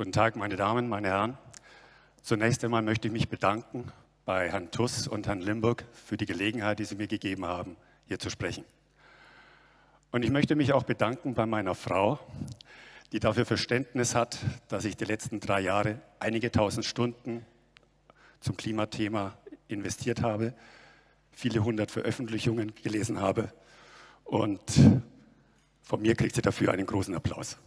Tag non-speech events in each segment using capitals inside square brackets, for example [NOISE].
Guten Tag, meine Damen, meine Herren. Zunächst einmal möchte ich mich bedanken bei Herrn Tuss und Herrn Limburg für die Gelegenheit, die Sie mir gegeben haben, hier zu sprechen. Und ich möchte mich auch bedanken bei meiner Frau, die dafür Verständnis hat, dass ich die letzten drei Jahre einige tausend Stunden zum Klimathema investiert habe, viele hundert Veröffentlichungen gelesen habe und von mir kriegt sie dafür einen großen Applaus.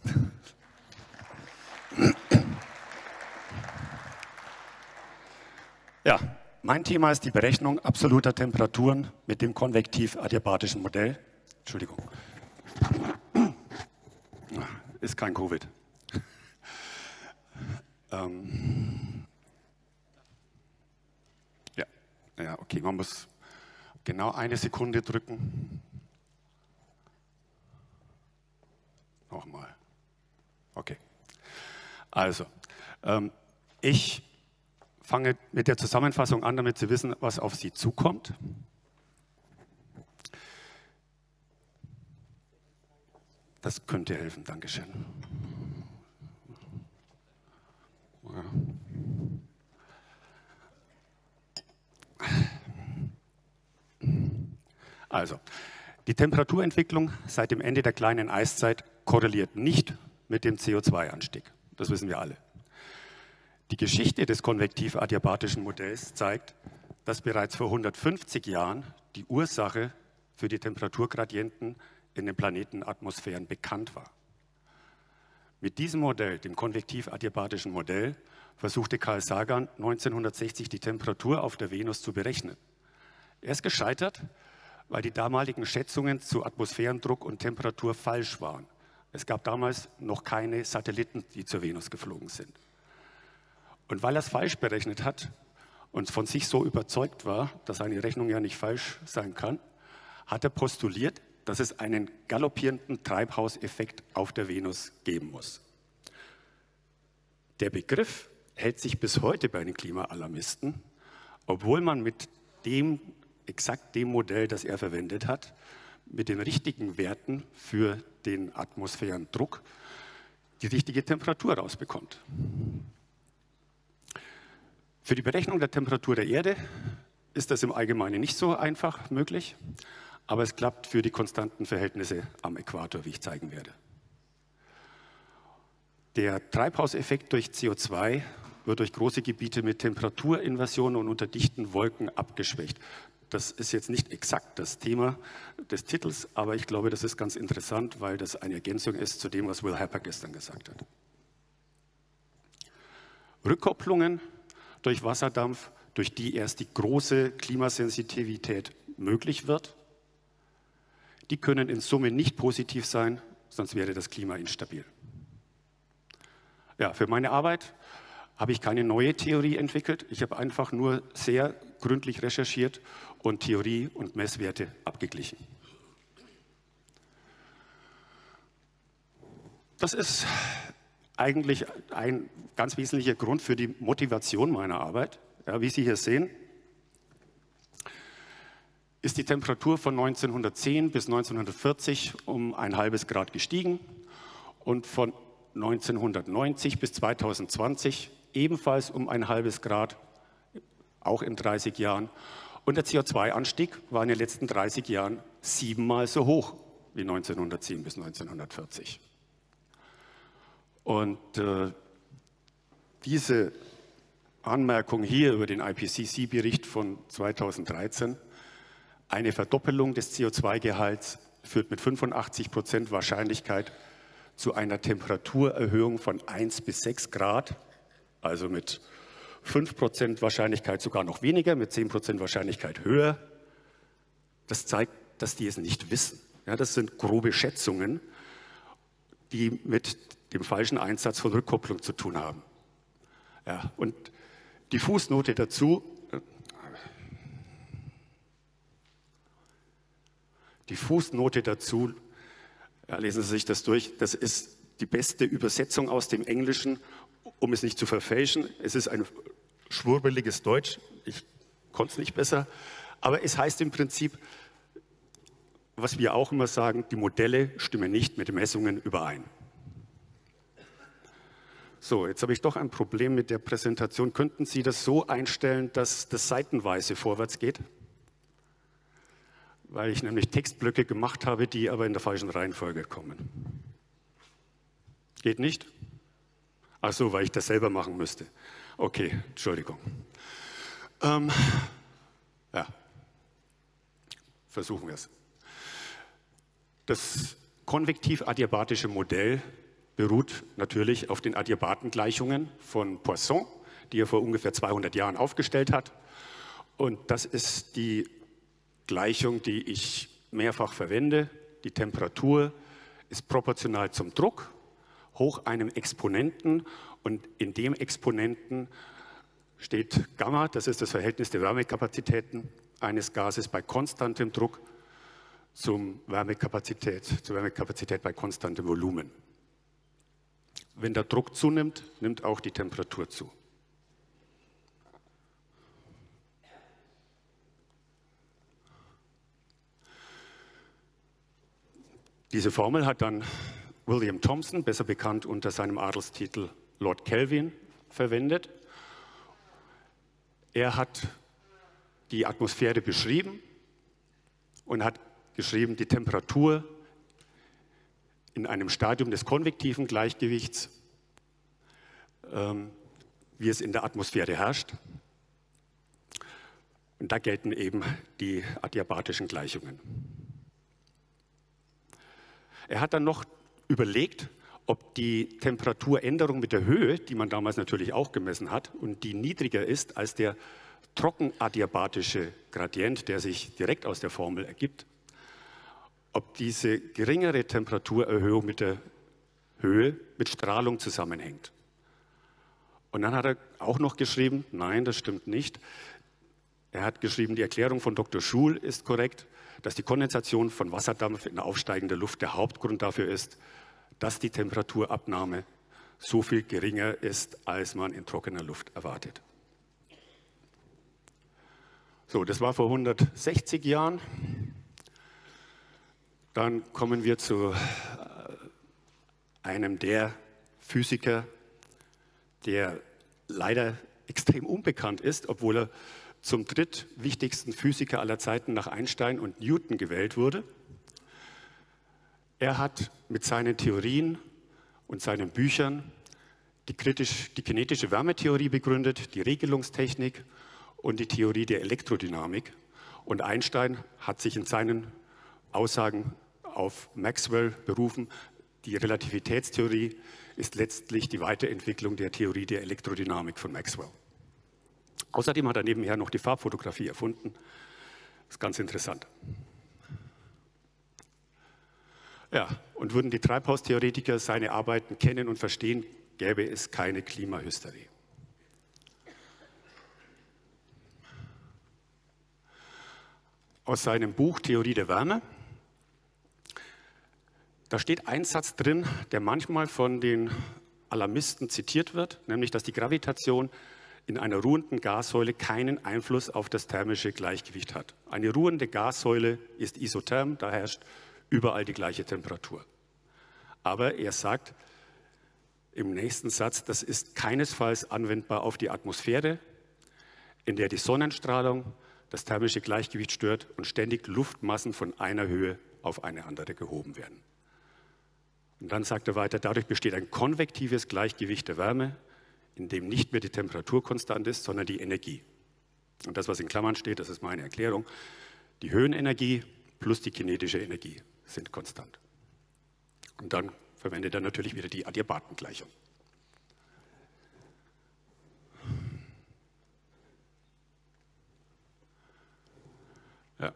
Ja, mein Thema ist die Berechnung absoluter Temperaturen mit dem konvektiv-adiabatischen Modell. Entschuldigung. Ist kein Covid. Ähm ja. ja, okay, man muss genau eine Sekunde drücken. Nochmal. Okay. Also, ähm, ich fange mit der Zusammenfassung an, damit Sie wissen, was auf Sie zukommt. Das könnte helfen, Dankeschön. Ja. Also, die Temperaturentwicklung seit dem Ende der kleinen Eiszeit korreliert nicht mit dem CO2-Anstieg. Das wissen wir alle. Die Geschichte des konvektiv-adiabatischen Modells zeigt, dass bereits vor 150 Jahren die Ursache für die Temperaturgradienten in den Planetenatmosphären bekannt war. Mit diesem Modell, dem konvektiv-adiabatischen Modell, versuchte Carl Sagan 1960 die Temperatur auf der Venus zu berechnen. Er ist gescheitert, weil die damaligen Schätzungen zu Atmosphärendruck und Temperatur falsch waren. Es gab damals noch keine Satelliten, die zur Venus geflogen sind. Und weil er es falsch berechnet hat und von sich so überzeugt war, dass seine Rechnung ja nicht falsch sein kann, hat er postuliert, dass es einen galoppierenden Treibhauseffekt auf der Venus geben muss. Der Begriff hält sich bis heute bei den Klimaalarmisten, obwohl man mit dem, exakt dem Modell, das er verwendet hat, mit den richtigen Werten für den Atmosphärendruck die richtige Temperatur rausbekommt. Für die Berechnung der Temperatur der Erde ist das im Allgemeinen nicht so einfach möglich, aber es klappt für die konstanten Verhältnisse am Äquator, wie ich zeigen werde. Der Treibhauseffekt durch CO2 wird durch große Gebiete mit Temperaturinversionen und unter dichten Wolken abgeschwächt. Das ist jetzt nicht exakt das Thema des Titels, aber ich glaube, das ist ganz interessant, weil das eine Ergänzung ist zu dem, was Will Happer gestern gesagt hat. Rückkopplungen durch Wasserdampf, durch die erst die große Klimasensitivität möglich wird, die können in Summe nicht positiv sein, sonst wäre das Klima instabil. Ja, für meine Arbeit habe ich keine neue Theorie entwickelt. Ich habe einfach nur sehr gründlich recherchiert und Theorie und Messwerte abgeglichen. Das ist eigentlich ein ganz wesentlicher Grund für die Motivation meiner Arbeit. Ja, wie Sie hier sehen, ist die Temperatur von 1910 bis 1940 um ein halbes Grad gestiegen und von 1990 bis 2020 ebenfalls um ein halbes Grad, auch in 30 Jahren. Und der CO2-Anstieg war in den letzten 30 Jahren siebenmal so hoch wie 1910 bis 1940. Und äh, diese Anmerkung hier über den IPCC-Bericht von 2013, eine Verdoppelung des CO2-Gehalts führt mit 85 Prozent Wahrscheinlichkeit zu einer Temperaturerhöhung von 1 bis 6 Grad also mit 5% Wahrscheinlichkeit sogar noch weniger, mit 10% Wahrscheinlichkeit höher. Das zeigt, dass die es nicht wissen. Ja, das sind grobe Schätzungen, die mit dem falschen Einsatz von Rückkopplung zu tun haben. Ja, und die Fußnote dazu, die Fußnote dazu, ja, lesen Sie sich das durch, das ist die beste Übersetzung aus dem Englischen um es nicht zu verfälschen, es ist ein schwurbeliges Deutsch, ich konnte es nicht besser, aber es heißt im Prinzip, was wir auch immer sagen, die Modelle stimmen nicht mit Messungen überein. So, jetzt habe ich doch ein Problem mit der Präsentation. Könnten Sie das so einstellen, dass das seitenweise vorwärts geht? Weil ich nämlich Textblöcke gemacht habe, die aber in der falschen Reihenfolge kommen. Geht nicht? Ach so, weil ich das selber machen müsste. Okay, Entschuldigung. Ähm, ja, versuchen wir es. Das konvektiv-adiabatische Modell beruht natürlich auf den Adiabatengleichungen von Poisson, die er vor ungefähr 200 Jahren aufgestellt hat. Und das ist die Gleichung, die ich mehrfach verwende. Die Temperatur ist proportional zum Druck hoch einem Exponenten und in dem Exponenten steht Gamma, das ist das Verhältnis der Wärmekapazitäten eines Gases bei konstantem Druck zum Wärmekapazität, zur Wärmekapazität bei konstantem Volumen. Wenn der Druck zunimmt, nimmt auch die Temperatur zu. Diese Formel hat dann William Thomson, besser bekannt unter seinem Adelstitel Lord Kelvin, verwendet. Er hat die Atmosphäre beschrieben und hat geschrieben, die Temperatur in einem Stadium des konvektiven Gleichgewichts, ähm, wie es in der Atmosphäre herrscht. Und da gelten eben die adiabatischen Gleichungen. Er hat dann noch überlegt, ob die Temperaturänderung mit der Höhe, die man damals natürlich auch gemessen hat und die niedriger ist als der trockenadiabatische Gradient, der sich direkt aus der Formel ergibt, ob diese geringere Temperaturerhöhung mit der Höhe mit Strahlung zusammenhängt. Und dann hat er auch noch geschrieben, nein, das stimmt nicht. Er hat geschrieben, die Erklärung von Dr. Schul ist korrekt, dass die Kondensation von Wasserdampf in aufsteigender Luft der Hauptgrund dafür ist, dass die Temperaturabnahme so viel geringer ist, als man in trockener Luft erwartet. So, das war vor 160 Jahren. Dann kommen wir zu äh, einem der Physiker, der leider extrem unbekannt ist, obwohl er zum drittwichtigsten Physiker aller Zeiten nach Einstein und Newton gewählt wurde. Er hat mit seinen Theorien und seinen Büchern die, kritisch, die kinetische Wärmetheorie begründet, die Regelungstechnik und die Theorie der Elektrodynamik. Und Einstein hat sich in seinen Aussagen auf Maxwell berufen. Die Relativitätstheorie ist letztlich die Weiterentwicklung der Theorie der Elektrodynamik von Maxwell. Außerdem hat er nebenher noch die Farbfotografie erfunden. Das ist ganz interessant. Ja, und würden die Treibhaustheoretiker seine Arbeiten kennen und verstehen, gäbe es keine Klimahysterie. Aus seinem Buch Theorie der Wärme, da steht ein Satz drin, der manchmal von den Alarmisten zitiert wird, nämlich dass die Gravitation in einer ruhenden Gassäule keinen Einfluss auf das thermische Gleichgewicht hat. Eine ruhende Gassäule ist isotherm, da herrscht überall die gleiche Temperatur. Aber er sagt im nächsten Satz, das ist keinesfalls anwendbar auf die Atmosphäre, in der die Sonnenstrahlung das thermische Gleichgewicht stört und ständig Luftmassen von einer Höhe auf eine andere gehoben werden. Und dann sagt er weiter, dadurch besteht ein konvektives Gleichgewicht der Wärme, in dem nicht mehr die Temperatur konstant ist, sondern die Energie. Und das, was in Klammern steht, das ist meine Erklärung, die Höhenenergie plus die kinetische Energie sind konstant. Und dann verwendet er natürlich wieder die Adiabatengleichung. Ja.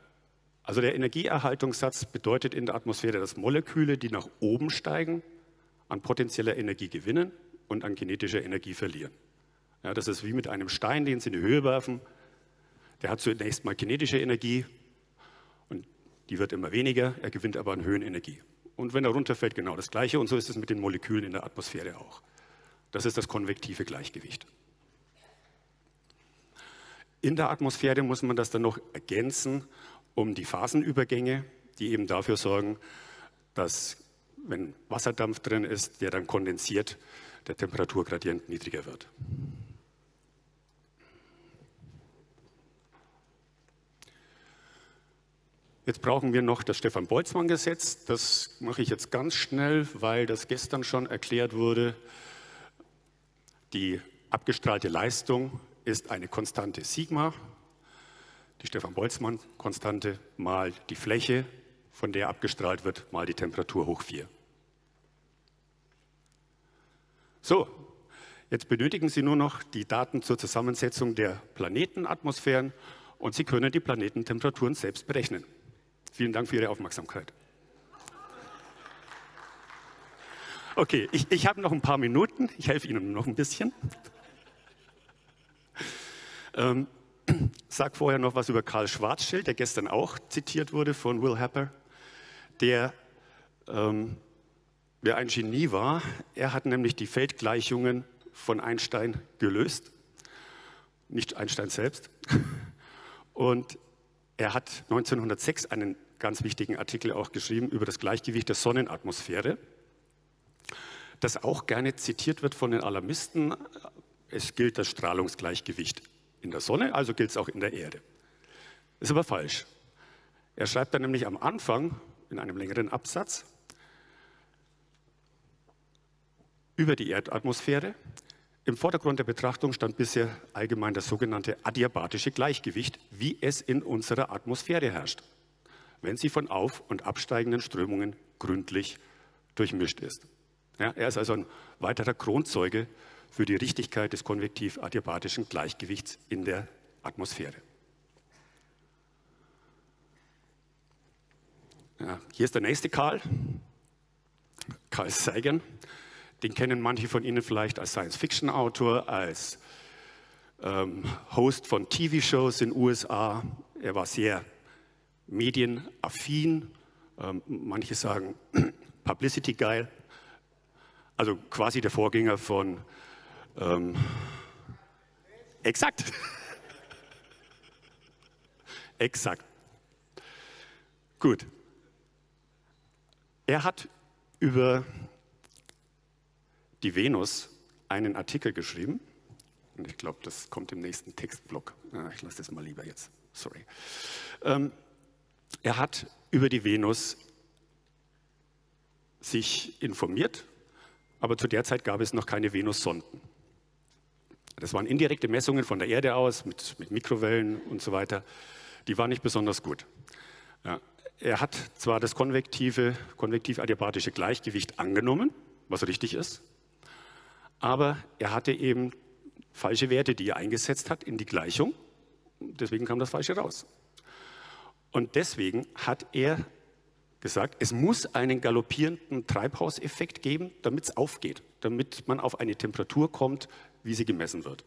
Also der Energieerhaltungssatz bedeutet in der Atmosphäre, dass Moleküle, die nach oben steigen, an potenzieller Energie gewinnen und an kinetischer Energie verlieren. Ja, das ist wie mit einem Stein, den Sie in die Höhe werfen. Der hat zunächst mal kinetische Energie, die wird immer weniger, er gewinnt aber an Höhenenergie. Und wenn er runterfällt, genau das Gleiche. Und so ist es mit den Molekülen in der Atmosphäre auch. Das ist das konvektive Gleichgewicht. In der Atmosphäre muss man das dann noch ergänzen um die Phasenübergänge, die eben dafür sorgen, dass, wenn Wasserdampf drin ist, der dann kondensiert, der Temperaturgradient niedriger wird. Jetzt brauchen wir noch das Stefan-Boltzmann-Gesetz. Das mache ich jetzt ganz schnell, weil das gestern schon erklärt wurde. Die abgestrahlte Leistung ist eine Konstante Sigma, die Stefan-Boltzmann-Konstante mal die Fläche, von der abgestrahlt wird, mal die Temperatur hoch 4. So, jetzt benötigen Sie nur noch die Daten zur Zusammensetzung der Planetenatmosphären und Sie können die Planetentemperaturen selbst berechnen. Vielen Dank für Ihre Aufmerksamkeit. Okay, ich, ich habe noch ein paar Minuten. Ich helfe Ihnen noch ein bisschen. Ähm, sag vorher noch was über Karl Schwarzschild, der gestern auch zitiert wurde von Will Happer, der, ähm, der ein Genie war. Er hat nämlich die Feldgleichungen von Einstein gelöst, nicht Einstein selbst. Und er hat 1906 einen ganz wichtigen Artikel auch geschrieben über das Gleichgewicht der Sonnenatmosphäre, das auch gerne zitiert wird von den Alarmisten. Es gilt das Strahlungsgleichgewicht in der Sonne, also gilt es auch in der Erde. Ist aber falsch. Er schreibt dann nämlich am Anfang in einem längeren Absatz über die Erdatmosphäre, im Vordergrund der Betrachtung stand bisher allgemein das sogenannte adiabatische Gleichgewicht, wie es in unserer Atmosphäre herrscht, wenn sie von auf- und absteigenden Strömungen gründlich durchmischt ist. Ja, er ist also ein weiterer Kronzeuge für die Richtigkeit des konvektiv-adiabatischen Gleichgewichts in der Atmosphäre. Ja, hier ist der nächste Karl, Karl Sagan. Den kennen manche von Ihnen vielleicht als Science-Fiction-Autor, als ähm, Host von TV-Shows in den USA. Er war sehr medienaffin. Ähm, manche sagen [CLEARS THROAT] Publicity geil. Also quasi der Vorgänger von ähm, Exakt. [LAUGHS] exakt. Gut. Er hat über die Venus einen Artikel geschrieben. Und ich glaube, das kommt im nächsten Textblock. ich lasse das mal lieber jetzt. Sorry. Ähm, er hat über die Venus sich informiert, aber zu der Zeit gab es noch keine Venussonden. Das waren indirekte Messungen von der Erde aus mit, mit Mikrowellen und so weiter. Die waren nicht besonders gut. Ja. Er hat zwar das konvektive, konvektiv-adiabatische Gleichgewicht angenommen, was richtig ist, aber er hatte eben falsche Werte, die er eingesetzt hat in die Gleichung. Deswegen kam das Falsche raus. Und deswegen hat er gesagt, es muss einen galoppierenden Treibhauseffekt geben, damit es aufgeht, damit man auf eine Temperatur kommt, wie sie gemessen wird.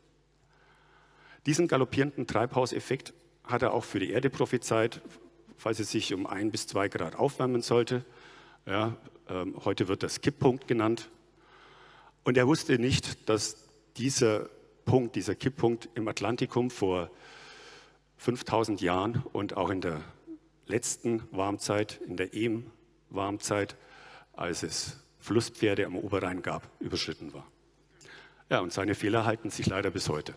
Diesen galoppierenden Treibhauseffekt hat er auch für die Erde prophezeit, falls es sich um ein bis zwei Grad aufwärmen sollte. Ja, ähm, heute wird das Kipppunkt genannt. Und er wusste nicht, dass dieser Punkt, dieser Kipppunkt im Atlantikum vor 5000 Jahren und auch in der letzten Warmzeit, in der Ehm-Warmzeit, als es Flusspferde am Oberrhein gab, überschritten war. Ja, und seine Fehler halten sich leider bis heute.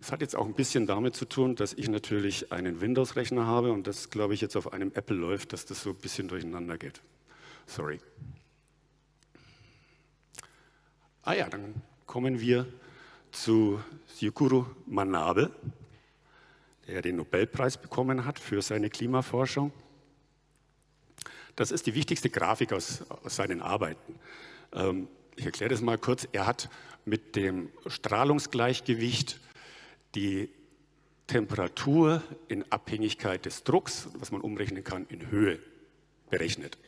Es hat jetzt auch ein bisschen damit zu tun, dass ich natürlich einen Windows-Rechner habe und das, glaube ich, jetzt auf einem Apple läuft, dass das so ein bisschen durcheinander geht. Sorry. Ah ja, dann kommen wir zu Syukuro Manabe, der den Nobelpreis bekommen hat für seine Klimaforschung. Das ist die wichtigste Grafik aus, aus seinen Arbeiten. Ähm, ich erkläre das mal kurz. Er hat mit dem Strahlungsgleichgewicht die Temperatur in Abhängigkeit des Drucks, was man umrechnen kann, in Höhe berechnet.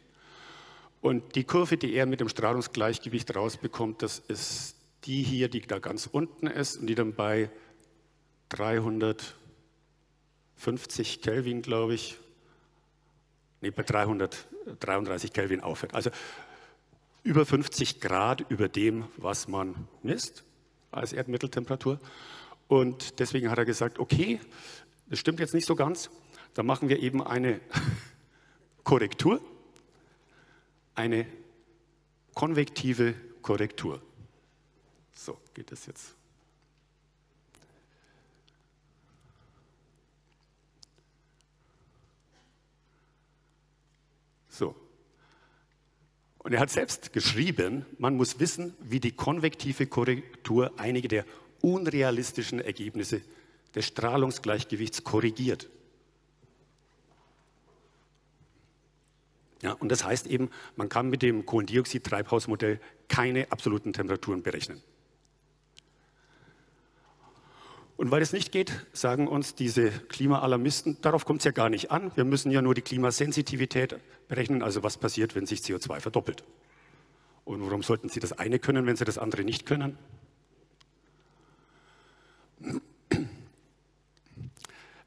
Und die Kurve, die er mit dem Strahlungsgleichgewicht rausbekommt, das ist die hier, die da ganz unten ist und die dann bei 350 Kelvin, glaube ich, nee, bei 333 Kelvin aufhört. Also über 50 Grad über dem, was man misst als Erdmitteltemperatur. Und deswegen hat er gesagt, okay, das stimmt jetzt nicht so ganz, da machen wir eben eine [LAUGHS] Korrektur eine konvektive Korrektur. So, geht das jetzt? So. Und er hat selbst geschrieben, man muss wissen, wie die konvektive Korrektur einige der unrealistischen Ergebnisse des Strahlungsgleichgewichts korrigiert. Ja, und das heißt eben, man kann mit dem Kohlendioxid-Treibhausmodell keine absoluten Temperaturen berechnen. Und weil es nicht geht, sagen uns diese Klimaalarmisten, darauf kommt es ja gar nicht an. Wir müssen ja nur die Klimasensitivität berechnen, also was passiert, wenn sich CO2 verdoppelt. Und warum sollten Sie das eine können, wenn Sie das andere nicht können?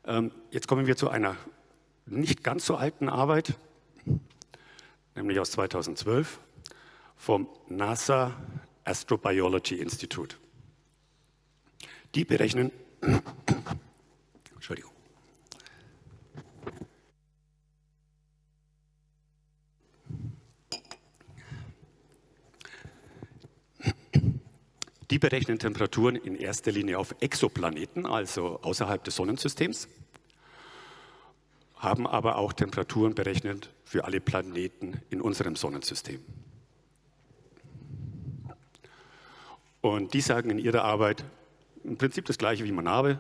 Ähm, jetzt kommen wir zu einer nicht ganz so alten Arbeit, nämlich aus 2012 vom NASA Astrobiology Institute. Die berechnen, Entschuldigung, Die berechnen Temperaturen in erster Linie auf Exoplaneten, also außerhalb des Sonnensystems, haben aber auch Temperaturen berechnet für alle Planeten in unserem Sonnensystem. Und die sagen in ihrer Arbeit im Prinzip das gleiche wie Manabe.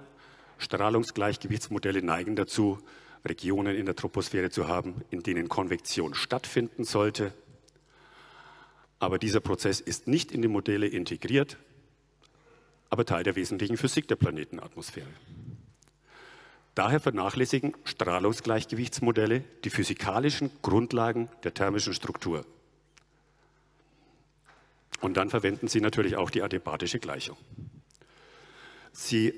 Strahlungsgleichgewichtsmodelle neigen dazu, Regionen in der Troposphäre zu haben, in denen Konvektion stattfinden sollte. Aber dieser Prozess ist nicht in die Modelle integriert, aber Teil der wesentlichen Physik der Planetenatmosphäre. Daher vernachlässigen Strahlungsgleichgewichtsmodelle die physikalischen Grundlagen der thermischen Struktur. Und dann verwenden sie natürlich auch die adiabatische Gleichung. Sie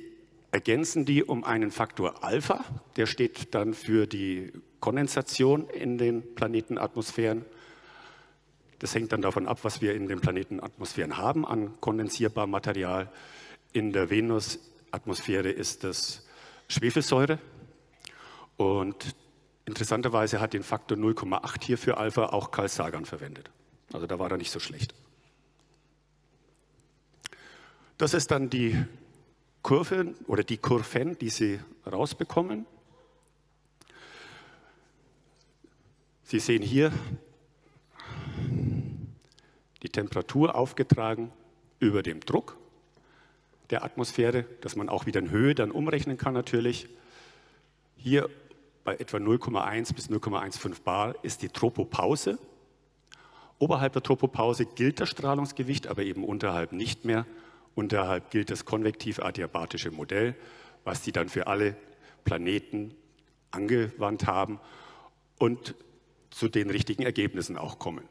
ergänzen die um einen Faktor Alpha, der steht dann für die Kondensation in den Planetenatmosphären. Das hängt dann davon ab, was wir in den Planetenatmosphären haben an kondensierbarem Material. In der Venus-Atmosphäre ist das Schwefelsäure. Und interessanterweise hat den Faktor 0,8 hier für Alpha auch Carl Sagan verwendet. Also da war er nicht so schlecht. Das ist dann die Kurve oder die Kurven, die Sie rausbekommen. Sie sehen hier die Temperatur aufgetragen über dem Druck der Atmosphäre, dass man auch wieder in Höhe dann umrechnen kann natürlich. Hier bei etwa 0,1 bis 0,15 bar ist die Tropopause. Oberhalb der Tropopause gilt das Strahlungsgewicht, aber eben unterhalb nicht mehr. Unterhalb gilt das konvektiv-adiabatische Modell, was die dann für alle Planeten angewandt haben und zu den richtigen Ergebnissen auch kommen.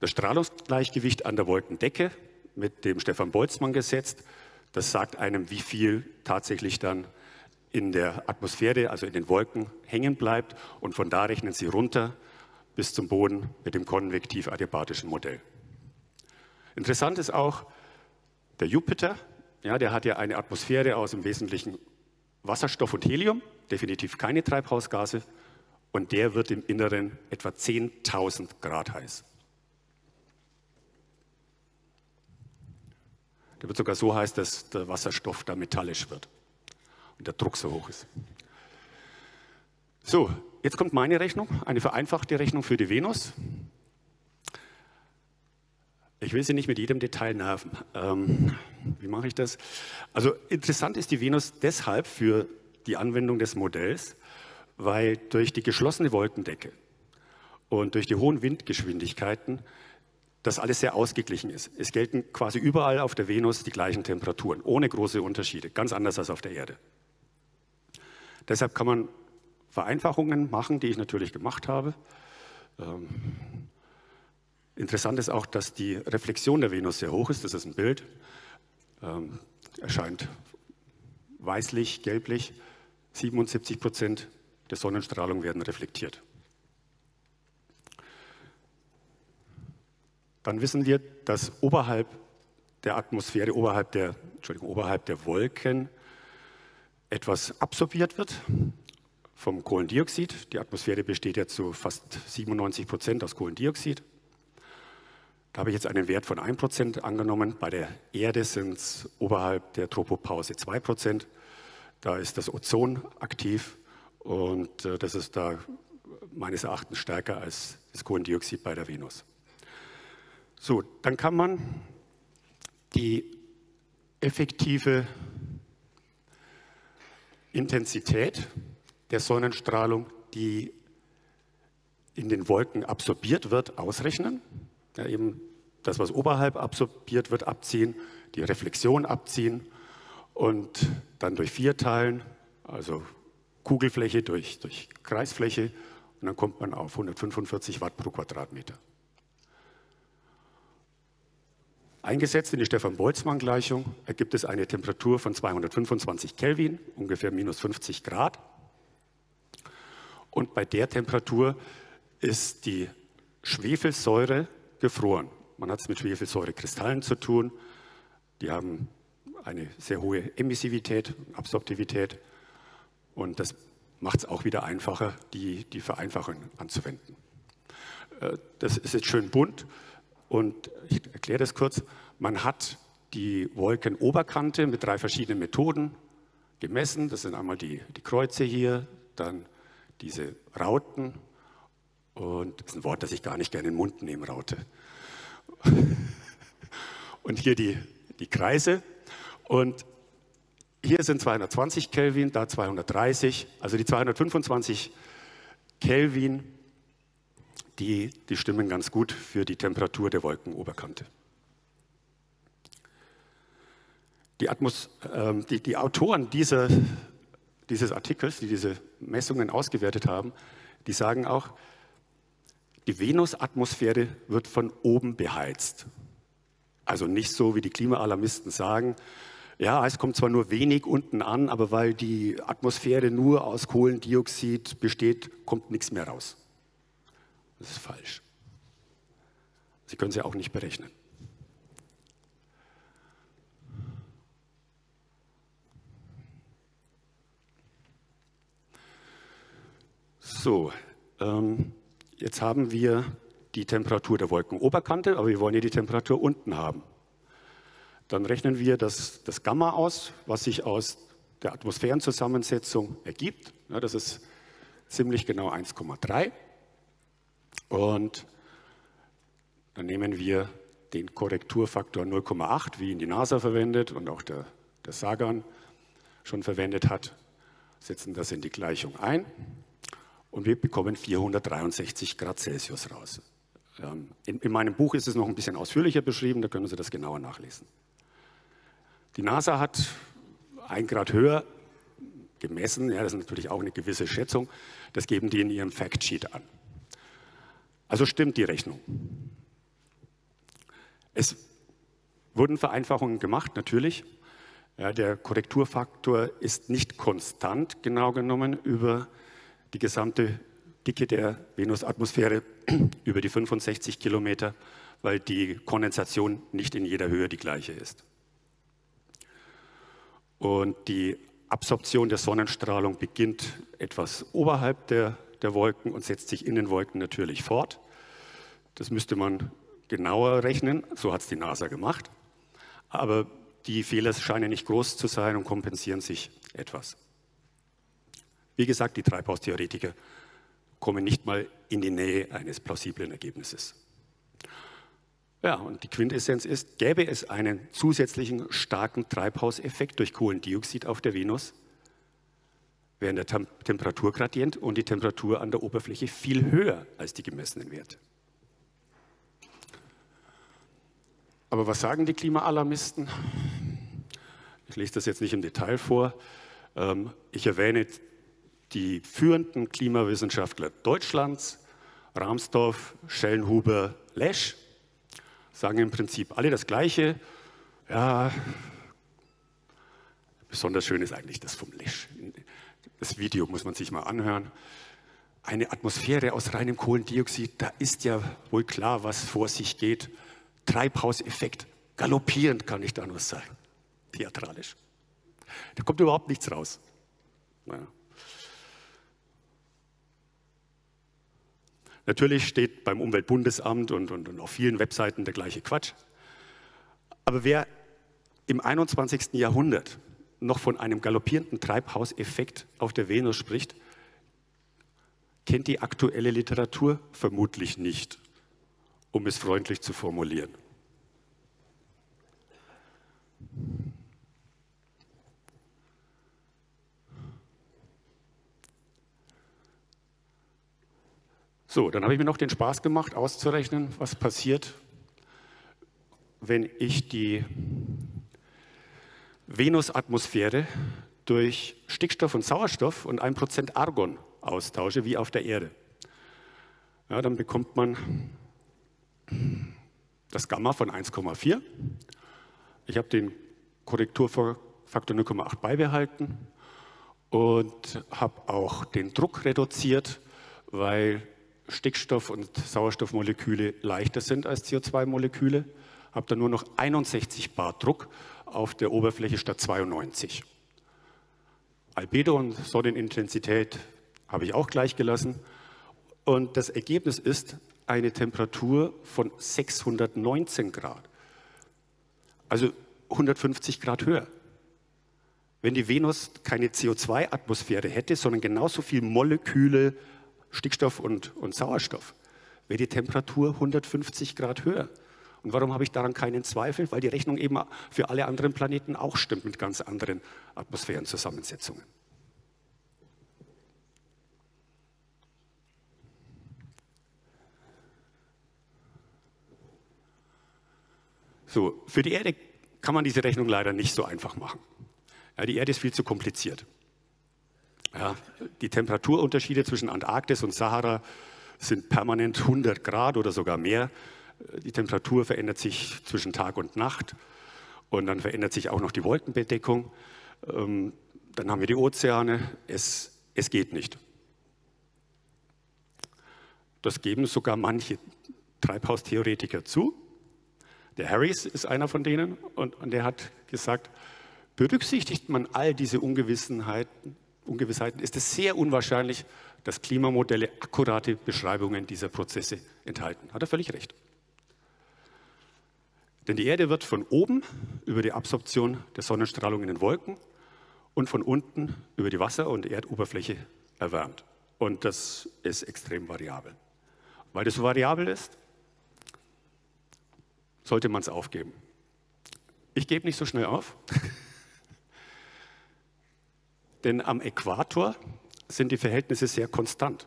Das Strahlungsgleichgewicht an der Wolkendecke mit dem Stefan Boltzmann gesetzt, das sagt einem, wie viel tatsächlich dann in der Atmosphäre, also in den Wolken, hängen bleibt. Und von da rechnen Sie runter bis zum Boden mit dem konvektiv-adiabatischen Modell. Interessant ist auch der Jupiter. Ja, der hat ja eine Atmosphäre aus im Wesentlichen Wasserstoff und Helium, definitiv keine Treibhausgase. Und der wird im Inneren etwa 10.000 Grad heiß. Der wird sogar so heiß, dass der Wasserstoff da metallisch wird und der Druck so hoch ist. So, jetzt kommt meine Rechnung, eine vereinfachte Rechnung für die Venus. Ich will Sie nicht mit jedem Detail nerven. Ähm, wie mache ich das? Also interessant ist die Venus deshalb für die Anwendung des Modells, weil durch die geschlossene Wolkendecke und durch die hohen Windgeschwindigkeiten das alles sehr ausgeglichen ist. Es gelten quasi überall auf der Venus die gleichen Temperaturen, ohne große Unterschiede, ganz anders als auf der Erde. Deshalb kann man Vereinfachungen machen, die ich natürlich gemacht habe. Ähm, interessant ist auch, dass die Reflexion der Venus sehr hoch ist. Das ist ein Bild. Ähm, erscheint weißlich, gelblich. 77 Prozent der Sonnenstrahlung werden reflektiert. dann wissen wir, dass oberhalb der Atmosphäre, oberhalb der, Entschuldigung, oberhalb der Wolken etwas absorbiert wird vom Kohlendioxid. Die Atmosphäre besteht ja zu fast 97 Prozent aus Kohlendioxid. Da habe ich jetzt einen Wert von 1 Prozent angenommen. Bei der Erde sind es oberhalb der Tropopause 2 Prozent. Da ist das Ozon aktiv und äh, das ist da meines Erachtens stärker als das Kohlendioxid bei der Venus. So, dann kann man die effektive Intensität der Sonnenstrahlung, die in den Wolken absorbiert wird, ausrechnen. Ja, eben das, was oberhalb absorbiert wird, abziehen, die Reflexion abziehen und dann durch vier teilen, also Kugelfläche durch, durch Kreisfläche und dann kommt man auf 145 Watt pro Quadratmeter. Eingesetzt in die Stefan-Boltzmann-Gleichung ergibt es eine Temperatur von 225 Kelvin, ungefähr minus 50 Grad. Und bei der Temperatur ist die Schwefelsäure gefroren. Man hat es mit Schwefelsäurekristallen zu tun. Die haben eine sehr hohe Emissivität, Absorptivität. Und das macht es auch wieder einfacher, die, die Vereinfachung anzuwenden. Äh, das ist jetzt schön bunt und ich erkläre das kurz. Man hat die Wolkenoberkante mit drei verschiedenen Methoden gemessen. Das sind einmal die, die Kreuze hier, dann diese Rauten und das ist ein Wort, das ich gar nicht gerne in den Mund nehme, Raute. [LAUGHS] Und hier die, die Kreise. Und hier sind 220 Kelvin, da 230. Also die 225 Kelvin, die, die stimmen ganz gut für die Temperatur der Wolkenoberkante. Die, Atmos, äh, die, die Autoren dieser, dieses Artikels, die diese Messungen ausgewertet haben, die sagen auch, die Venusatmosphäre wird von oben beheizt. Also nicht so, wie die Klimaalarmisten sagen, ja, es kommt zwar nur wenig unten an, aber weil die Atmosphäre nur aus Kohlendioxid besteht, kommt nichts mehr raus. Das ist falsch. Sie können sie auch nicht berechnen. So, ähm, jetzt haben wir die Temperatur der Wolkenoberkante, aber wir wollen ja die Temperatur unten haben. Dann rechnen wir das, das Gamma aus, was sich aus der Atmosphärenzusammensetzung ergibt. Ja, das ist ziemlich genau 1,3. Und dann nehmen wir den Korrekturfaktor 0,8, wie ihn die NASA verwendet und auch der, der Sagan schon verwendet hat, setzen das in die Gleichung ein und wir bekommen 463 Grad Celsius raus. In, in meinem Buch ist es noch ein bisschen ausführlicher beschrieben, da können Sie das genauer nachlesen. Die NASA hat ein Grad höher gemessen, ja, das ist natürlich auch eine gewisse Schätzung, das geben die in ihrem Factsheet an. Also stimmt die Rechnung. Es wurden Vereinfachungen gemacht, natürlich. Ja, der Korrekturfaktor ist nicht konstant genau genommen über die gesamte Dicke der Venusatmosphäre, [CLEARS THROAT] über die 65 Kilometer, weil die Kondensation nicht in jeder Höhe die gleiche ist. Und die Absorption der Sonnenstrahlung beginnt etwas oberhalb der der Wolken und setzt sich in den Wolken natürlich fort. Das müsste man genauer rechnen, so hat es die NASA gemacht. Aber die Fehler scheinen nicht groß zu sein und kompensieren sich etwas. Wie gesagt, die Treibhaustheoretiker kommen nicht mal in die Nähe eines plausiblen Ergebnisses. Ja, und die Quintessenz ist, gäbe es einen zusätzlichen starken Treibhauseffekt durch Kohlendioxid auf der Venus, wären der Tem Temperaturgradient und die Temperatur an der Oberfläche viel höher als die gemessenen Werte. Aber was sagen die Klimaalarmisten? Ich lese das jetzt nicht im Detail vor. Ähm, ich erwähne die führenden Klimawissenschaftler Deutschlands, Rahmsdorf, Schellenhuber, Lesch, sagen im Prinzip alle das Gleiche. Ja, besonders schön ist eigentlich das vom Lesch. Das Video muss man sich mal anhören. Eine Atmosphäre aus reinem Kohlendioxid, da ist ja wohl klar, was vor sich geht. Treibhauseffekt, galoppierend kann ich da nur sagen, theatralisch. Da kommt überhaupt nichts raus. Ja. Natürlich steht beim Umweltbundesamt und, und, und auf vielen Webseiten der gleiche Quatsch. Aber wer im 21. Jahrhundert noch von einem galoppierenden Treibhauseffekt auf der Venus spricht, kennt die aktuelle Literatur vermutlich nicht, um es freundlich zu formulieren. So, dann habe ich mir noch den Spaß gemacht, auszurechnen, was passiert, wenn ich die Venusatmosphäre durch Stickstoff und Sauerstoff und ein Prozent Argon austausche, wie auf der Erde. Ja, dann bekommt man das Gamma von 1,4. Ich habe den Korrekturfaktor 0,8 beibehalten und habe auch den Druck reduziert, weil Stickstoff- und Sauerstoffmoleküle leichter sind als CO2-Moleküle. Habe dann nur noch 61 Bar Druck auf der Oberfläche statt 92. Albedo und Sonnenintensität habe ich auch gleich gelassen. Und das Ergebnis ist eine Temperatur von 619 Grad. Also 150 Grad höher. Wenn die Venus keine CO2-Atmosphäre hätte, sondern genauso viele Moleküle Stickstoff und, und Sauerstoff, wäre die Temperatur 150 Grad höher. Und warum habe ich daran keinen Zweifel? Weil die Rechnung eben für alle anderen Planeten auch stimmt mit ganz anderen Atmosphärenzusammensetzungen. So, für die Erde kann man diese Rechnung leider nicht so einfach machen. Ja, die Erde ist viel zu kompliziert. Ja, die Temperaturunterschiede zwischen Antarktis und Sahara sind permanent 100 Grad oder sogar mehr. Die Temperatur verändert sich zwischen Tag und Nacht und dann verändert sich auch noch die Wolkenbedeckung. Ähm, dann haben wir die Ozeane. Es, es geht nicht. Das geben sogar manche Treibhaustheoretiker zu. Der Harris ist einer von denen und, und der hat gesagt, berücksichtigt man all diese Ungewissenheiten, Ungewissheiten, ist es sehr unwahrscheinlich, dass Klimamodelle akkurate Beschreibungen dieser Prozesse enthalten. Hat er völlig recht. Denn die Erde wird von oben über die Absorption der Sonnenstrahlung in den Wolken und von unten über die Wasser- und Erdoberfläche erwärmt. Und das ist extrem variabel. Weil das so variabel ist, sollte man es aufgeben. Ich gebe nicht so schnell auf. [LAUGHS] Denn am Äquator sind die Verhältnisse sehr konstant.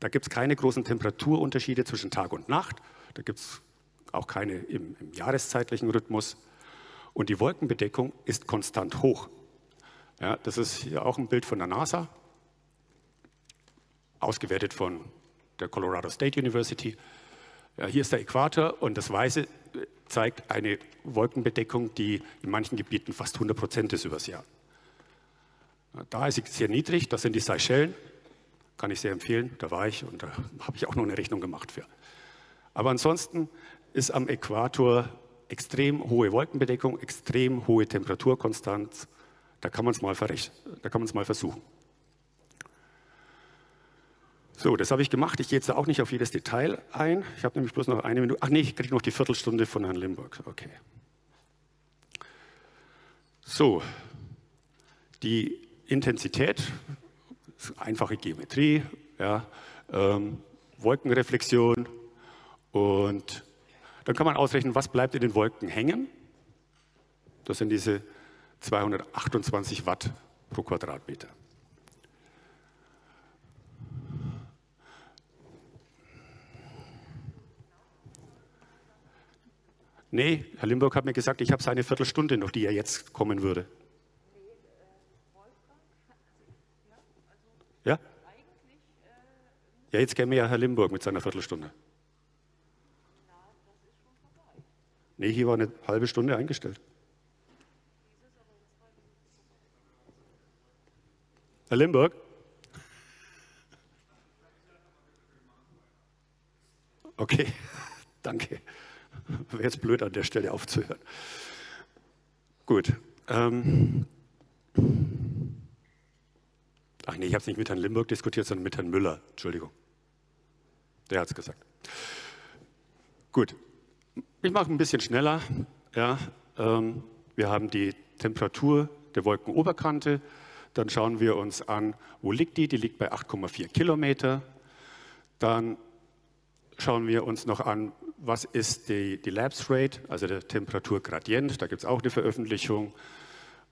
Da gibt es keine großen Temperaturunterschiede zwischen Tag und Nacht. Da gibt es auch keine im, im, jahreszeitlichen Rhythmus. Und die Wolkenbedeckung ist konstant hoch. Ja, das ist hier auch ein Bild von der NASA, ausgewertet von der Colorado State University. Ja, hier ist der Äquator und das Weiße zeigt eine Wolkenbedeckung, die in manchen Gebieten fast 100 Prozent ist übers Jahr. Da ist sie sehr niedrig, das sind die Seychellen, kann ich sehr empfehlen, da war ich und da habe ich auch noch eine Rechnung gemacht für. Aber ansonsten ist am Äquator extrem hohe Wolkenbedeckung, extrem hohe Temperaturkonstanz. Da kann man es mal, mal versuchen. So, das habe ich gemacht. Ich gehe jetzt auch nicht auf jedes Detail ein. Ich habe nämlich bloß noch eine Minute. Ach nee, ich kriege noch die Viertelstunde von Herrn Limburg. Okay. So, die Intensität, einfache Geometrie, ja, ähm, Wolkenreflexion und dann kann man ausrechnen, was bleibt in den Wolken hängen. Das sind diese 228 Watt pro Quadratmeter. Nee, Herr Limburg hat mir gesagt, ich habe seine Viertelstunde noch, die er jetzt kommen würde. Ja? Ja, jetzt käme ja Herr Limburg mit seiner Viertelstunde. Nee, hier war eine halbe Stunde eingestellt. Herr Limburg? Okay, [LAUGHS] danke. Wäre jetzt blöd, an der Stelle aufzuhören. Gut. Ähm Ach nee, ich habe es nicht mit Herrn Limburg diskutiert, sondern mit Herrn Müller. Entschuldigung. Der hat es gesagt. Gut, ich mache ein bisschen schneller. Ja, ähm, wir haben die Temperatur der Wolkenoberkante. Dann schauen wir uns an, wo liegt die? Die liegt bei 8,4 Kilometer. Dann schauen wir uns noch an, was ist die, die Lapse Rate, also der Temperaturgradient. Da gibt es auch eine Veröffentlichung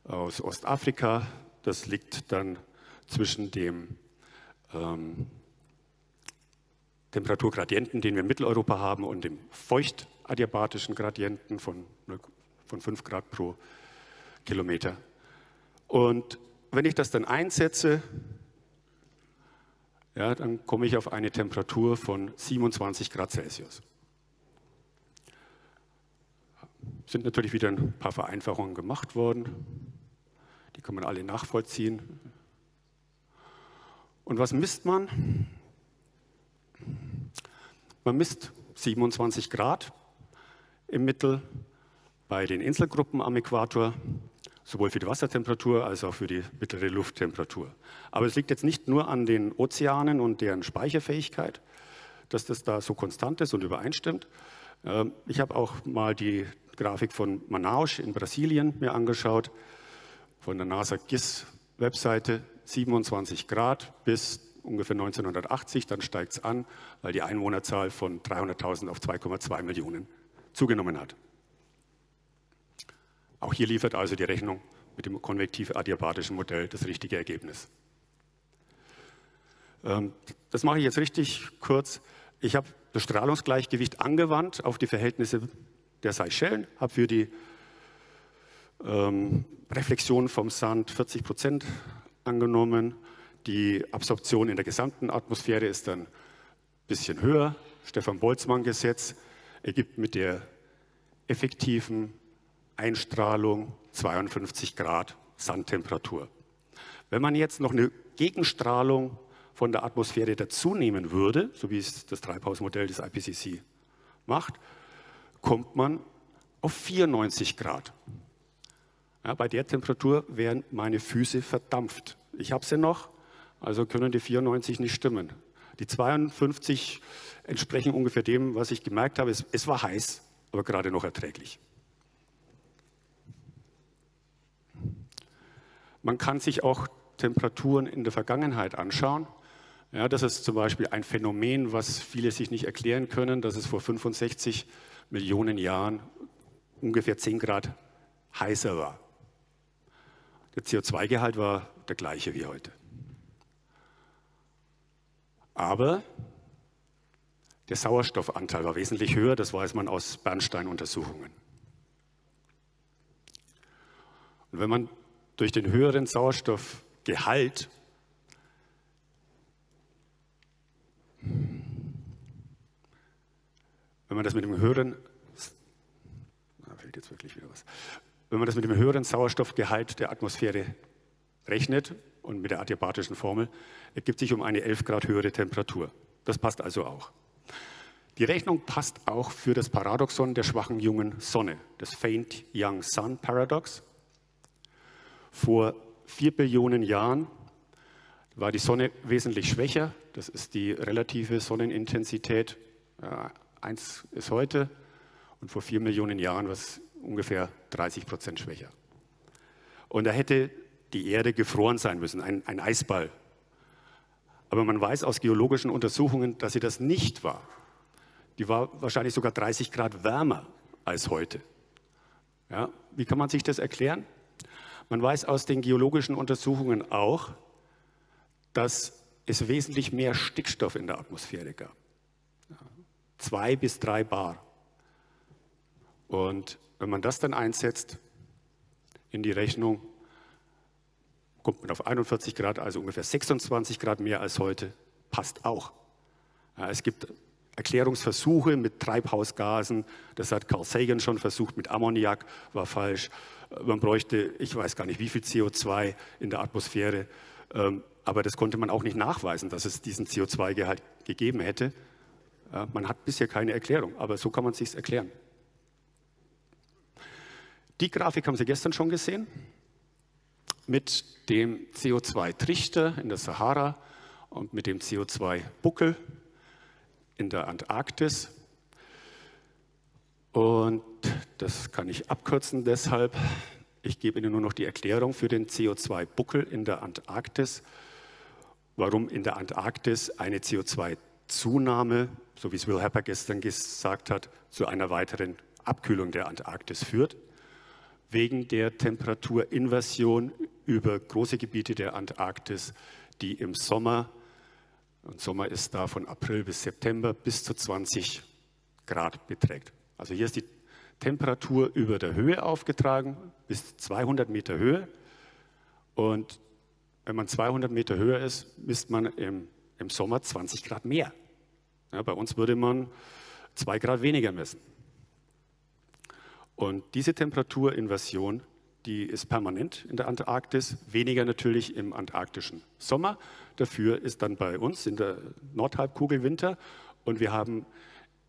aus Ostafrika. Das liegt dann zwischen dem ähm, Temperaturgradienten, den wir in Mitteleuropa haben, und dem feuchtadiabatischen Gradienten von, von 5 Grad pro Kilometer. Und wenn ich das dann einsetze, ja, dann komme ich auf eine Temperatur von 27 Grad Celsius. Sind natürlich wieder ein paar Vereinfachungen gemacht worden. Die kann man alle nachvollziehen. Und was misst man? Man misst 27 Grad im Mittel bei den Inselgruppen am Äquator, sowohl für die Wassertemperatur als auch für die mittlere Lufttemperatur. Aber es liegt jetzt nicht nur an den Ozeanen und deren Speicherfähigkeit, dass das da so konstant ist und übereinstimmt. Ähm, ich habe auch mal die Grafik von Manaus in Brasilien mir angeschaut, von der NASA GIS Webseite, 27 Grad bis ungefähr 1980, dann steigt es an, weil die Einwohnerzahl von 300.000 auf 2,2 Millionen zugenommen hat. Auch hier liefert also die Rechnung mit dem konvektiv-adiabatischen Modell das richtige Ergebnis. Ähm, das mache ich jetzt richtig kurz. Ich habe das Strahlungsgleichgewicht angewandt auf die Verhältnisse der Seychellen, habe für die ähm, Reflexion vom Sand 40 Prozent angenommen. Die Absorption in der gesamten Atmosphäre ist dann ein bisschen höher. Stefan Boltzmann-Gesetz ergibt mit der effektiven Einstrahlung 52 Grad Sandtemperatur. Wenn man jetzt noch eine Gegenstrahlung von der Atmosphäre dazu nehmen würde, so wie es das Treibhausmodell des IPCC macht, kommt man auf 94 Grad. Ja, bei der Temperatur wären meine Füße verdampft. Ich habe sie noch, also können die 94 nicht stimmen. Die 52 entsprechen ungefähr dem, was ich gemerkt habe. Es, es war heiß, aber gerade noch erträglich. Man kann sich auch Temperaturen in der Vergangenheit anschauen. Ja, das ist zum Beispiel ein Phänomen, was viele sich nicht erklären können, dass es vor 65 Millionen Jahren ungefähr 10 Grad heißer war. Der CO2-Gehalt war der gleiche wie heute. Aber der Sauerstoffanteil war wesentlich höher, das weiß man aus Bernsteinuntersuchungen. Und wenn man durch den höheren Sauerstoffgehalt wenn man das mit dem höheren da fehlt jetzt wirklich wieder was. Wenn man das mit dem höheren Sauerstoffgehalt der Atmosphäre rechnet und mit der adiabatischen Formel, ergibt sich um eine 11 Grad höhere Temperatur. Das passt also auch. Die Rechnung passt auch für das Paradoxon der schwachen jungen Sonne, das Faint Young Sun Paradox. Vor vier Billionen Jahren war die Sonne wesentlich schwächer. Das ist die relative Sonnenintensität. Ja, eins ist heute und vor vier Millionen Jahren war es ungefähr 30 Prozent schwächer. Und da hätte die Erde gefroren sein müssen, ein, ein Eisball. Aber man weiß aus geologischen Untersuchungen, dass sie das nicht war. Die war wahrscheinlich sogar 30 Grad wärmer als heute. Ja, wie kann man sich das erklären? Man weiß aus den geologischen Untersuchungen auch, dass es wesentlich mehr Stickstoff in der Atmosphäre gab. Zwei bis drei Bar. Und wenn man das dann einsetzt in die Rechnung, kommt man auf 41 Grad, also ungefähr 26 Grad mehr als heute. Passt auch. Ja, es gibt Erklärungsversuche mit Treibhausgasen. Das hat Carl Sagan schon versucht mit Ammoniak, war falsch man bräuchte, ich weiß gar nicht, wie viel CO2 in der Atmosphäre, ähm, aber das konnte man auch nicht nachweisen, dass es diesen CO2-Gehalt gegeben hätte. Man hat bisher keine Erklärung, aber so kann man es sich erklären. Die Grafik haben Sie gestern schon gesehen mit dem CO2-Trichter in der Sahara und mit dem CO2-Buckel. In der Antarktis. Und das kann ich abkürzen deshalb. Ich gebe Ihnen nur noch die Erklärung für den CO2-Buckel in der Antarktis, warum in der Antarktis eine CO2-Zunahme, so wie es Will Happer gestern gesagt hat, zu einer weiteren Abkühlung der Antarktis führt, wegen der Temperaturinversion über große Gebiete der Antarktis, die im Sommer, und Sommer ist da von April bis September, bis zu 20 Grad beträgt. Also hier ist die Temperatur über der Höhe aufgetragen, bis 200 Meter Höhe. Und wenn man 200 Meter höher ist, misst man im, im Sommer 20 Grad mehr. Ja, bei uns würde man 2 Grad weniger messen. Und diese Temperaturinversion, die ist permanent in der Antarktis, weniger natürlich im antarktischen Sommer. Dafür ist dann bei uns in der Nordhalbkugel Winter und wir haben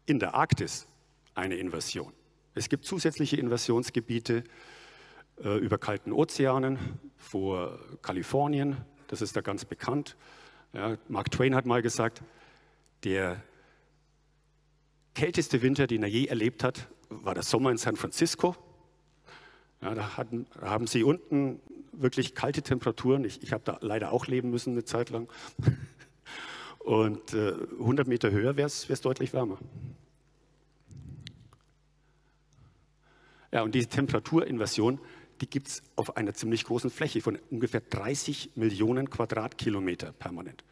in der Arktis eine Inversion. Es gibt zusätzliche Inversionsgebiete äh, über kalten Ozeanen vor Kalifornien. Das ist da ganz bekannt. Ja, Mark Twain hat mal gesagt, der kälteste Winter, den er je erlebt hat, war der Sommer in San Francisco. Ja, da, hatten, da, haben sie unten wirklich kalte Temperaturen. Ich, ich habe da leider auch leben müssen eine Zeit lang. [LAUGHS] Und äh, 100 Meter höher wäre es deutlich wärmer. Ja, und diese Temperaturinversion, die gibt es auf einer ziemlich großen Fläche von ungefähr 30 Millionen Quadratkilometer permanent.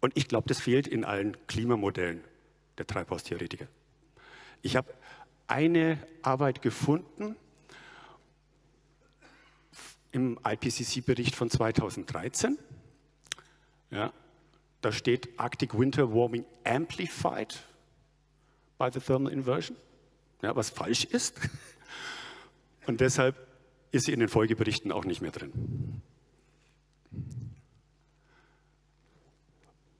Und ich glaube, das fehlt in allen Klimamodellen der Treibhaustheoretiker. Ich habe eine Arbeit gefunden im IPCC-Bericht von 2013. Ja, da steht Arctic Winter Warming Amplified by the Thermal Inversion, ja, was falsch ist. [LAUGHS] Und deshalb ist sie in den Folgeberichten auch nicht mehr drin.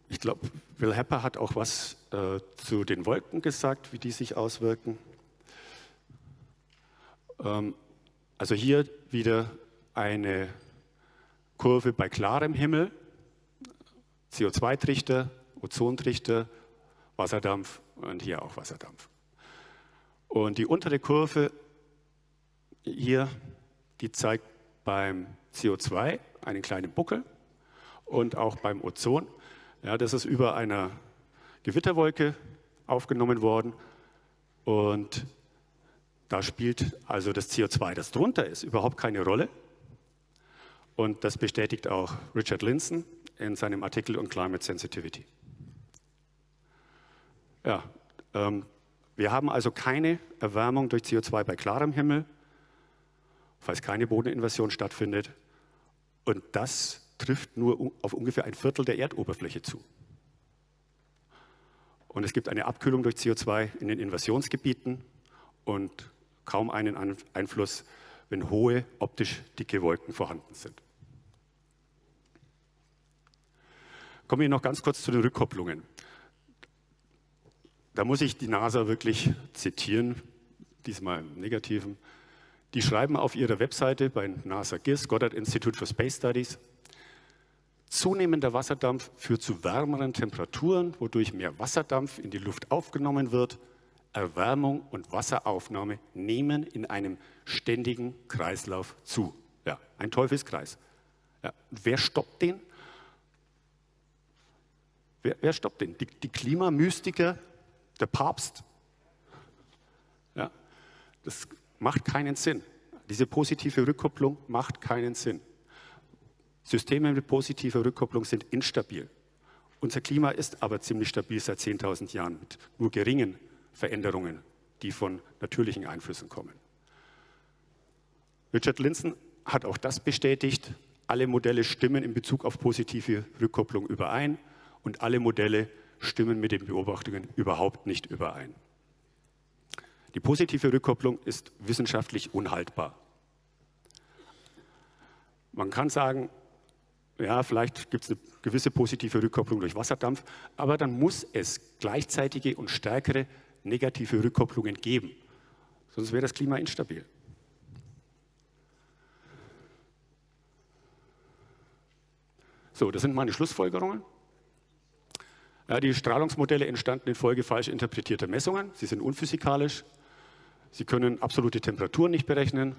Ich glaube, Will Hepper hat auch was äh, zu den Wolken gesagt, wie die sich auswirken. Ähm, also hier wieder eine Kurve bei klarem Himmel, CO2-Trichter, Ozontrichter, Wasserdampf und hier auch Wasserdampf. Und die untere Kurve hier, die zeigt beim CO2 einen kleinen Buckel und auch beim Ozon. Ja, das ist über einer Gewitterwolke aufgenommen worden und da spielt also das CO2, das drunter ist, überhaupt keine Rolle. Und das bestätigt auch Richard Linson in seinem Artikel on Climate Sensitivity. Ja, ähm, wir haben also keine Erwärmung durch CO2 bei klarem Himmel falls keine Bodeninversion stattfindet. Und das trifft nur auf ungefähr ein Viertel der Erdoberfläche zu. Und es gibt eine Abkühlung durch CO2 in den Inversionsgebieten und kaum einen Einfluss, wenn hohe, optisch dicke Wolken vorhanden sind. Kommen wir noch ganz kurz zu den Rückkopplungen. Da muss ich die NASA wirklich zitieren, diesmal im Negativen. Die schreiben auf ihrer Webseite bei NASA GIS, Goddard Institute for Space Studies, zunehmender Wasserdampf führt zu wärmeren Temperaturen, wodurch mehr Wasserdampf in die Luft aufgenommen wird. Erwärmung und Wasseraufnahme nehmen in einem ständigen Kreislauf zu. Ja, ein Teufelskreis. Ja, wer stoppt den? Wer, wer stoppt den? Die, die Klimamystiker, der Papst? Ja, das macht keinen Sinn. Diese positive Rückkopplung macht keinen Sinn. Systeme mit positiver Rückkopplung sind instabil. Unser Klima ist aber ziemlich stabil seit 10.000 Jahren mit nur geringen Veränderungen, die von natürlichen Einflüssen kommen. Richard Linson hat auch das bestätigt. Alle Modelle stimmen in Bezug auf positive Rückkopplung überein und alle Modelle stimmen mit den Beobachtungen überhaupt nicht überein. Die positive Rückkopplung ist wissenschaftlich unhaltbar. Man kann sagen, ja, vielleicht gibt es eine gewisse positive Rückkopplung durch Wasserdampf, aber dann muss es gleichzeitige und stärkere negative Rückkopplungen geben. Sonst wäre das Klima instabil. So, das sind meine Schlussfolgerungen. Ja, die Strahlungsmodelle entstanden infolge falsch interpretierter Messungen. Sie sind unphysikalisch. Sie können absolute Temperaturen nicht berechnen.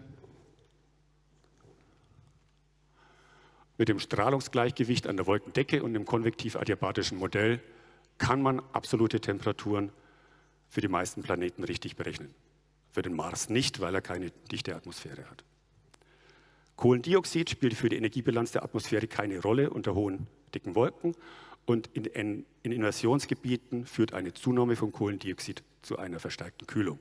Mit dem Strahlungsgleichgewicht an der Wolkendecke und dem konvektiv-adiabatischen Modell kann man absolute Temperaturen für die meisten Planeten richtig berechnen. Für den Mars nicht, weil er keine dichte Atmosphäre hat. Kohlendioxid spielt für die Energiebilanz der Atmosphäre keine Rolle unter hohen, dicken Wolken und in, in, in Inversionsgebieten führt eine Zunahme von Kohlendioxid zu einer verstärkten Kühlung.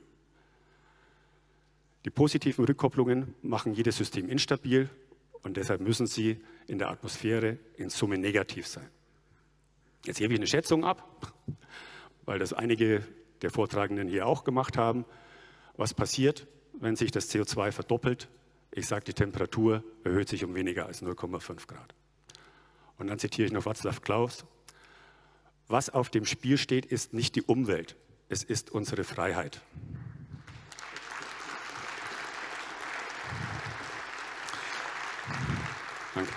Die positiven Rückkopplungen machen jedes System instabil und deshalb müssen sie in der Atmosphäre in Summe negativ sein. Jetzt gebe ich eine Schätzung ab, weil das einige der Vortragenden hier auch gemacht haben. Was passiert, wenn sich das CO2 verdoppelt? Ich sage, die Temperatur erhöht sich um weniger als 0,5 Grad. Und dann zitiere ich noch Václav Klaus. Was auf dem Spiel steht, ist nicht die Umwelt, es ist unsere Freiheit. Danke.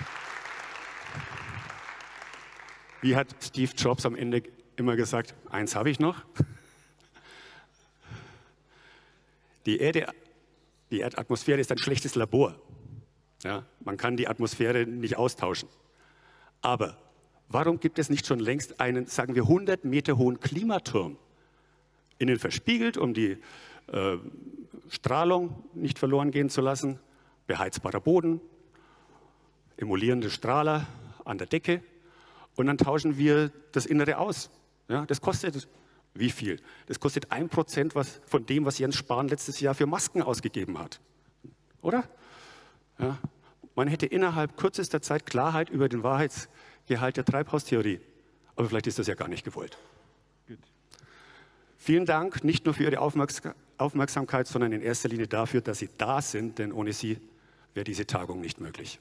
Wie hat Steve Jobs am Ende immer gesagt, eins habe ich noch. Die Erde, die Erdatmosphäre ist ein schlechtes Labor. Ja, man kann die Atmosphäre nicht austauschen. Aber warum gibt es nicht schon längst einen, sagen wir, 100 Meter hohen Klimaturm? Innen verspiegelt, um die äh, Strahlung nicht verloren gehen zu lassen, beheizbarer Boden, emulierende Strahler an der Decke und dann tauschen wir das Innere aus. Ja, das kostet wie viel? Das kostet ein Prozent von dem, was Jens Spahn letztes Jahr für Masken ausgegeben hat. Oder? Ja, man hätte innerhalb kürzester Zeit Klarheit über den Wahrheitsgehalt der Treibhaustheorie. Aber vielleicht ist das ja gar nicht gewollt. Gut. Vielen Dank nicht nur für Ihre Aufmerksamkeit, sondern in erster Linie dafür, dass Sie da sind, denn ohne Sie wäre diese Tagung nicht möglich.